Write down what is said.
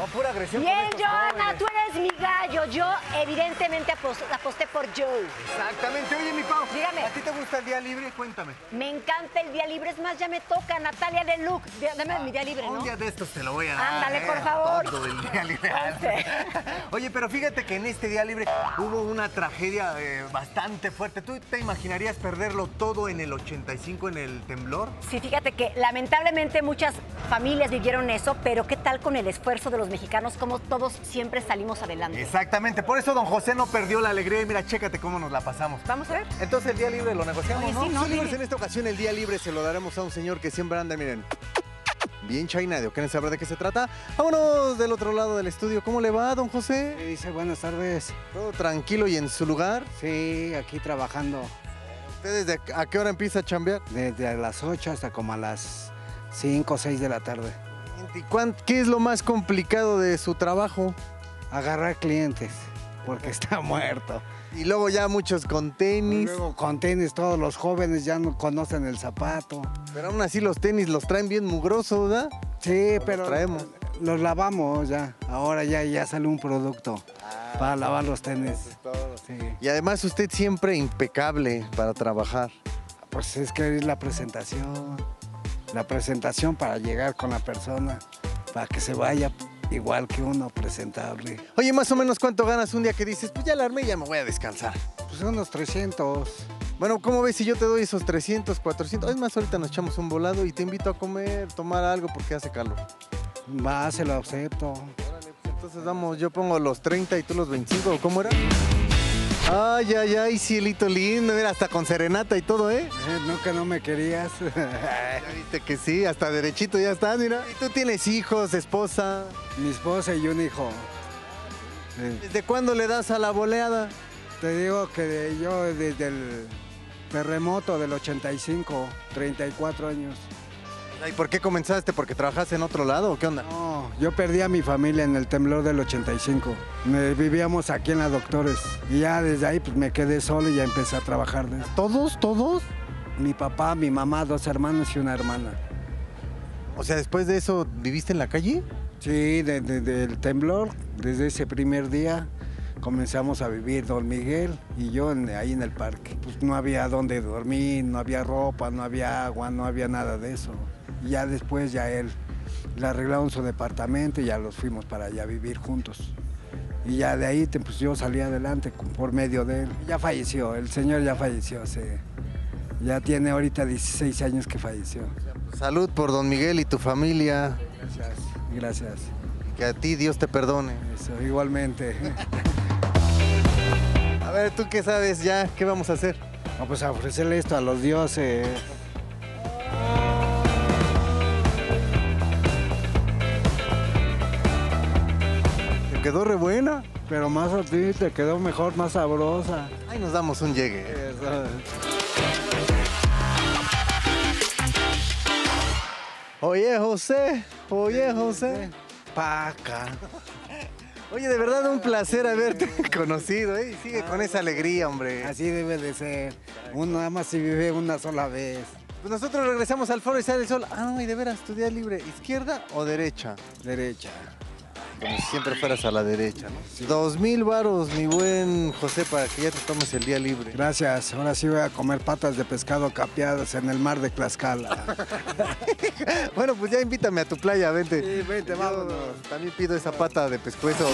Oh, pura agresión. Bien, tú eres mi gallo. Yo evidentemente apos- aposté por Joe. Exactamente. Oye, mi Pau. Dígame. ¿A ti te gusta el día libre? Cuéntame. Me encanta el día libre. Es más, ya me toca Natalia de Luc. Dame mi día libre, ¿no? Un día de estos te lo voy a dar. Ándale, ¿eh? por favor. Todo el día libre. Oye, pero fíjate que en este día libre hubo una tragedia eh, bastante fuerte. ¿Tú te imaginarías perderlo todo en el 85 en el temblor? Sí, fíjate que lamentablemente muchas familias vivieron eso, pero ¿qué tal con el esfuerzo de los mexicanos? Como todos siempre salimos adelante. Exactamente. Por eso don José no perdió la alegría. Y mira, chécate cómo nos la pasamos. Vamos a ver. Entonces el día libre lo negociamos, Oye, ¿no? sí, no, dime. en esta ocasión el día libre se lo daremos a un señor que siempre anda, miren. Bien China, ¿quieren saber de qué se trata? Vámonos del otro lado del estudio. ¿Cómo le va, don José? Dice, buenas tardes. ¿Todo tranquilo y en su lugar? Sí, aquí trabajando ¿Ustedes de a qué hora empieza a chambear? desde las 8 hasta como a las 5 o 6 de la tarde. ¿Y cuán- qué es lo más complicado de su trabajo? Agarrar clientes, porque está muerto. Y luego ya muchos con tenis. Luego con tenis, todos los jóvenes ya no conocen el zapato. Pero aún así los tenis los traen bien mugrosos, ¿verdad? Sí, Los pero traemos. los lavamos ya. Ahora ya, ya sale un producto para lavar los tenis. Sí. Y además usted siempre impecable para trabajar. Pues es que es la presentación. La presentación para llegar con la persona, para que se vaya igual que uno presentable. Oye, más o menos cuánto ganas un día que dices, pues ya la armé y ya me voy a descansar. Pues unos 300. Bueno, ¿cómo ves si yo te doy esos 300, 400? Es más, ahorita nos echamos un volado y te invito a comer, tomar algo porque hace calor. Va, se lo acepto. Órale, pues entonces vamos, yo pongo los 30 y tú los 25, ¿o ¿cómo era? Ay, ay, ay, cielito lindo, mira, hasta con serenata y todo, ¿eh? Eh, no que no me querías. Ya viste que sí, hasta derechito ya estás, mira. Y tú tienes hijos, esposa. Mi esposa y un hijo. Eh, ¿Desde cuándo le das a la boleada? te digo que yo desde el terremoto del 85, 34 años. ¿Y por qué comenzaste? ¿Porque trabajaste en otro lado o qué onda? No, yo perdí a mi familia en el temblor del 85. Me- vivíamos aquí en la Doctores. Y ya desde ahí pues me quedé solo y ya empecé a trabajar. ¿Todos, todos? Mi papá, mi mamá, dos hermanos y una hermana. O sea, después de eso, ¿viviste en la calle? Sí, de- de- del temblor, desde ese primer día comenzamos a vivir don Miguel y yo en- ahí en el parque. Pues no había dónde dormir, no había ropa, no había agua, no había nada de eso. Y ya después ya él le arreglaron su departamento y ya los fuimos para allá a vivir juntos. Y ya de ahí pues yo salí adelante por medio de él. Ya falleció, el señor ya falleció, sí. Ya tiene ahorita 16 años que falleció. Salud por don Miguel y tu familia. Gracias, gracias. Que a ti Dios te perdone. Eso, igualmente. A ver, ¿tú qué sabes ya? ¿Qué vamos a hacer? Vamos pues a ofrecerle esto a los dioses. Te quedó re buena. Pero más a ti te quedó mejor, más sabrosa. Ahí nos damos un llegue. Oye, José. Oye, José. Paca. Oye, de verdad un placer haberte conocido, ¿eh? Sigue con esa alegría, hombre. Así debe de ser. Uno nada más se vive una sola vez. Pues nosotros regresamos al foro y sale el sol. Ah, no, y de veras, tu día libre, ¿izquierda o derecha? Derecha. Como si siempre fueras a la derecha, ¿no? Dos mil varos, mi buen José, para que ya te tomes el día libre. Gracias. Ahora sí voy a comer patas de pescado capeadas en el mar de Tlaxcala. Bueno, pues ya invítame a tu playa, vente. Sí, vente, Yo vámonos. También pido esa pata de pescuezo.